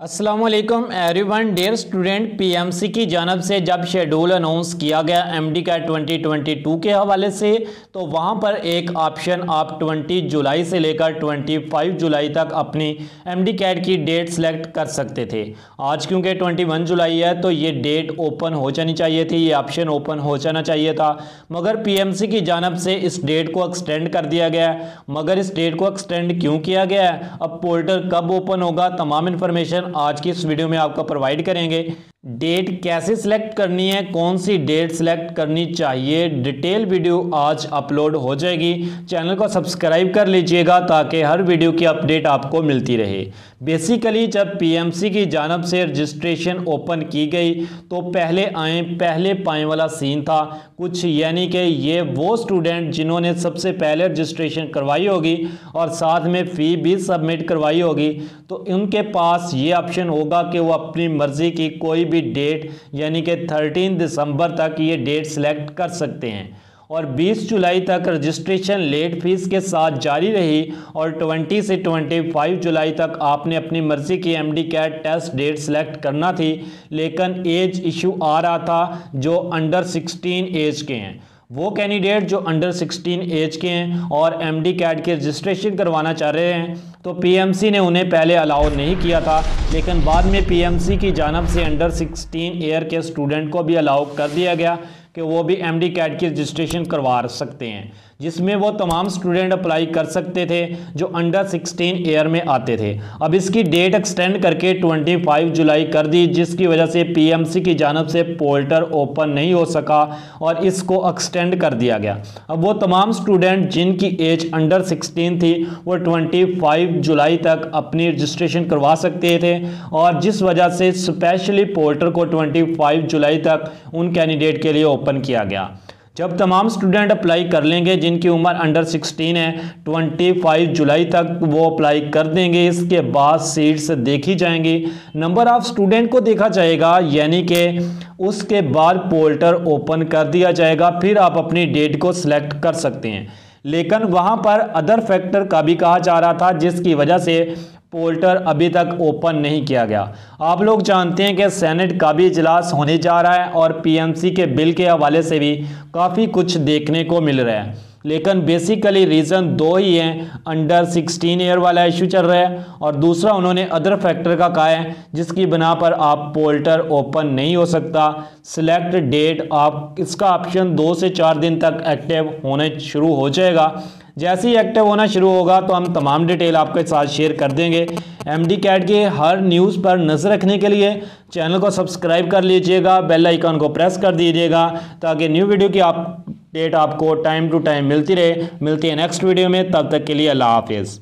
Aslam everyone dear student PMC की जानब से जब शेड्यूल अनाउंस किया गया एमडी का 2022 के हवाले से तो वहाँ पर एक ऑप्शन आप 20 जुलाई से लेकर 25 जुलाई तक अपनी एमडी कैट की डेट सेलेक्ट कर सकते थे। आज क्योंकि 21 जुलाई है तो ये डेट ओपन हो जानी चाहिए थी, ये ऑप्शन ओपन हो जाना चाहिए था। मगर पीएमसी की जानब से इस डेट को एक्सटेंड कर दिया गया। मगर इस डेट को एक्सटेंड क्यों किया गया? अब पोर्टल कब ओपन होगा? तमाम इन्फॉर्मेशन आज की इस वीडियो में आपको प्रोवाइड करेंगे डेट कैसे सिलेक्ट करनी है, कौन सी डेट सिलेक्ट करनी चाहिए डिटेल वीडियो आज अपलोड हो जाएगी। चैनल को सब्सक्राइब कर लीजिएगा ताकि हर वीडियो की अपडेट आपको मिलती रहे। बेसिकली जब पीएमसी की जानब से रजिस्ट्रेशन ओपन की गई तो पहले आए, पहले पाए वाला सीन था। कुछ यानी कि ये वो स्टूडेंट जिन्होंने सबसे पहले रजिस्ट्रेशन करवाई होगी और साथ में फ़ी भी सबमिट करवाई होगी। तो उनके पास ये ऑप्शन होगा कि वो अपनी मर्ज़ी की कोई भी डेट यानी कि 13 दिसंबर तक ये डेट सिलेक्ट कर सकते हैं। और 20 जुलाई तक रजिस्ट्रेशन लेट फ़ीस के साथ जारी रही और 20 से 25 जुलाई तक आपने अपनी मर्ज़ी की M D CAT test date select करना थी, लेकिन एज इशू आ रहा था जो अंडर 16 एज के हैं। वो कैंडिडेट जो अंडर 16 एज के हैं और एम डी कैट के रजिस्ट्रेशन करवाना चाह रहे हैं तो पीएमसी ने उन्हें पहले अलाउ नहीं किया था, लेकिन बाद में पीएमसी की जानब से अंडर 16 ईयर के स्टूडेंट को भी अलाउ कर दिया गया कि वो भी एम डी कैट की रजिस्ट्रेशन करवा सकते हैं। जिसमें वो तमाम स्टूडेंट अप्लाई कर सकते थे, जो अंडर 16 ईयर में आते थे। अब इसकी डेट एक्सटेंड करके 25 जुलाई कर दी, जिसकी वजह से पीएमसी की जानब से पोल्टर ओपन नहीं हो सका और इसको एक्सटेंड कर दिया गया। अब वो तमाम स्टूडेंट जिनकी एज अंडर 16 थी, वो 25 जुलाई तक अपनी रजिस्ट्रेशन करवा सकते थे और जिस वजह से स्पेशली पोल्टर को 25 जुलाई तक उन कैंडिडेट के लिए ओपन किया गया। जब तमाम स्टूडेंट अप्लाई कर लेंगे, जिनकी उम्र अंडर 16 है 25 जुलाई तक वो अप्लाई कर देंगे। इसके बाद सीट्स देखी जाएँगी। नंबर ऑफ़ स्टूडेंट को देखा जाएगा, यानी कि उसके बाद पोल्टर ओपन कर दिया जाएगा। फिर आप अपनी डेट को सिलेक्ट कर सकते हैं। लेकिन वहाँ पर अदर फैक्टर का भी कहा जा रहा था, जिसकी वजह से पोल्टर अभी तक ओपन नहीं किया गया। आप लोग जानते हैं कि सेनेट का भी इजलास होने जा रहा है और पीएमसी के बिल के हवाले से भी काफ़ी कुछ देखने को मिल रहा है। लेकिन बेसिकली रीज़न दो ही हैं। अंडर 16 ईयर वाला इशू चल रहा है और दूसरा उन्होंने अदर फैक्टर का कहा है, जिसकी बिना पर आप पोल्टर ओपन नहीं हो सकता। सिलेक्ट डेट आप, इसका ऑप्शन दो से चार दिन तक एक्टिव होने शुरू हो जाएगा। जैसे ही एक्टिव होना शुरू होगा तो हम तमाम डिटेल आपके साथ शेयर कर देंगे। एम डी कैट के हर न्यूज़ पर नज़र रखने के लिए चैनल को सब्सक्राइब कर लीजिएगा बेल आइकॉन को प्रेस कर दीजिएगा ताकि न्यू वीडियो की आप डेट आपको टाइम टू टाइम मिलती रहे। मिलती है नेक्स्ट वीडियो में, तब तक के लिए अल्लाह हाफिज़।